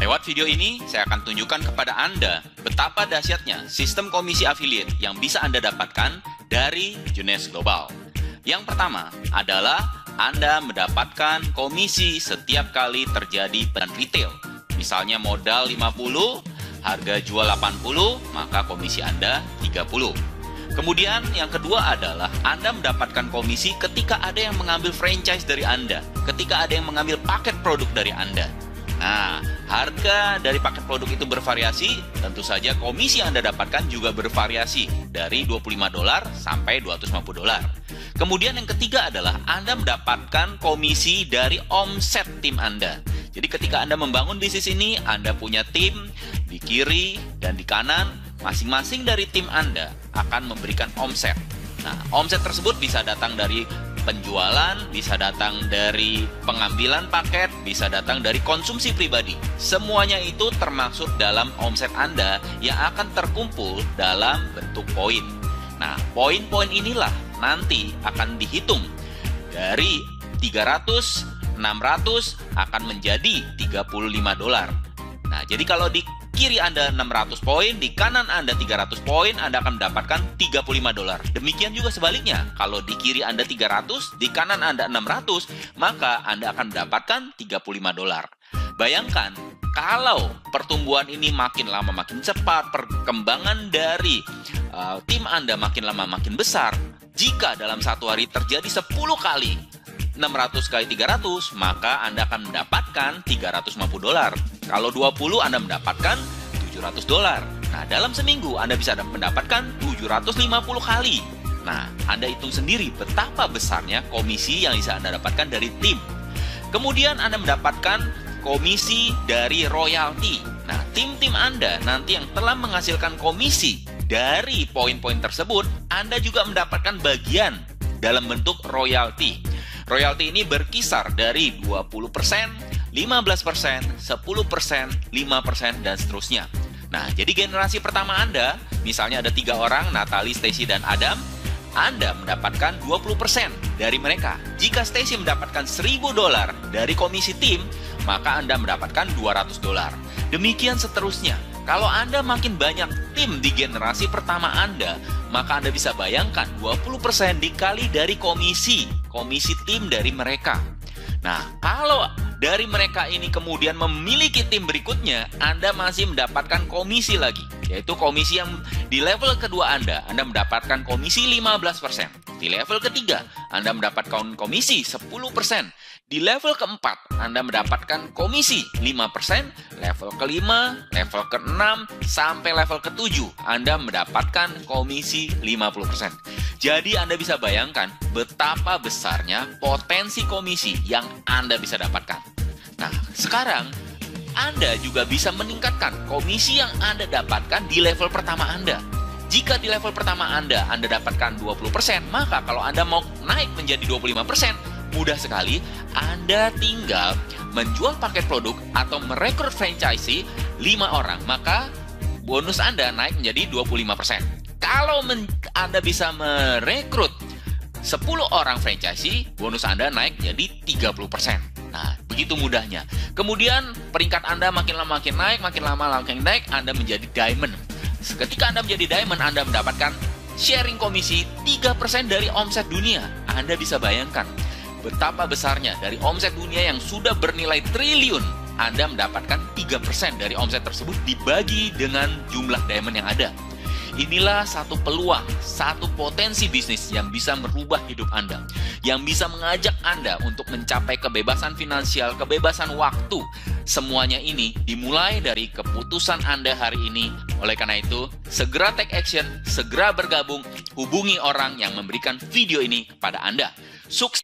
Lewat video ini, saya akan tunjukkan kepada Anda betapa dahsyatnya sistem komisi affiliate yang bisa Anda dapatkan dari Junes Global. Yang pertama adalah Anda mendapatkan komisi setiap kali terjadi peran retail. Misalnya modal 50, harga jual 80, maka komisi Anda 30. Kemudian yang kedua adalah Anda mendapatkan komisi ketika ada yang mengambil franchise dari Anda, ketika ada yang mengambil paket produk dari Anda. Nah, harga dari paket produk itu bervariasi, tentu saja komisi yang Anda dapatkan juga bervariasi dari 25 dolar sampai 250 dolar. Kemudian yang ketiga adalah Anda mendapatkan komisi dari omset tim Anda. Jadi ketika Anda membangun bisnis ini, Anda punya tim di kiri dan di kanan, masing-masing dari tim Anda akan memberikan omset. Nah, omset tersebut bisa datang dari penjualan, bisa datang dari pengambilan paket, bisa datang dari konsumsi pribadi. Semuanya itu termasuk dalam omset Anda yang akan terkumpul dalam bentuk poin. Nah, poin-poin inilah nanti akan dihitung dari 300, 600 akan menjadi 35 dolar. Nah, jadi kalau di kiri Anda 600 poin, di kanan Anda 300 poin, Anda akan mendapatkan 35 dolar. Demikian juga sebaliknya, kalau di kiri Anda 300, di kanan Anda 600, maka Anda akan mendapatkan 35 dolar. Bayangkan, kalau pertumbuhan ini makin lama makin cepat, perkembangan dari uh, tim Anda makin lama makin besar, jika dalam satu hari terjadi 10 kali 600 kali 300, maka Anda akan mendapatkan 350 dolar. Kalau 20, Anda mendapatkan 700 dolar. Nah, dalam seminggu Anda bisa mendapatkan 750 kali. Nah, Anda hitung sendiri betapa besarnya komisi yang bisa Anda dapatkan dari tim. Kemudian Anda mendapatkan komisi dari royalti. Nah, tim-tim Anda nanti yang telah menghasilkan komisi dari poin-poin tersebut, Anda juga mendapatkan bagian dalam bentuk royalti. Royalti ini berkisar dari 20%, 15%, 10%, 5%, dan seterusnya. Nah, jadi generasi pertama Anda, misalnya ada tiga orang, Natalie, Stacy, dan Adam, Anda mendapatkan 20% dari mereka. Jika Stacy mendapatkan 1000 dolar dari komisi tim, maka Anda mendapatkan 200 dolar. Demikian seterusnya. Kalau Anda makin banyak tim di generasi pertama Anda, maka Anda bisa bayangkan 20% dikali dari komisi, komisi tim dari mereka. Nah, kalau dari mereka ini kemudian memiliki tim berikutnya, Anda masih mendapatkan komisi lagi, yaitu komisi yang di level kedua Anda, Anda mendapatkan komisi 15%. Di level ketiga, Anda mendapatkan komisi 10%. Di level keempat, Anda mendapatkan komisi 5%, level kelima, level keenam, sampai level ketujuh, Anda mendapatkan komisi 50%. Jadi Anda bisa bayangkan betapa besarnya potensi komisi yang Anda bisa dapatkan. Nah, sekarang Anda juga bisa meningkatkan komisi yang Anda dapatkan di level pertama Anda. Jika di level pertama Anda, Anda dapatkan 20%, maka kalau Anda mau naik menjadi 25%, Mudah sekali, Anda tinggal menjual paket produk atau merekrut franchisee 5 orang, maka bonus Anda naik menjadi 25%. Kalau Anda bisa merekrut 10 orang franchisee, bonus Anda naik menjadi 30%. Nah, begitu mudahnya. Kemudian peringkat Anda makin lama makin naik, makin lama makin naik, Anda menjadi diamond. Ketika Anda menjadi diamond, Anda mendapatkan sharing komisi 3% dari omset dunia. Anda bisa bayangkan, betapa besarnya dari omset dunia yang sudah bernilai triliun, Anda mendapatkan 3% dari omset tersebut dibagi dengan jumlah diamond yang ada. Inilah satu peluang, satu potensi bisnis yang bisa merubah hidup Anda, yang bisa mengajak Anda untuk mencapai kebebasan finansial, kebebasan waktu. Semuanya ini dimulai dari keputusan Anda hari ini. Oleh karena itu, segera take action, segera bergabung, hubungi orang yang memberikan video ini kepada Anda. Sukses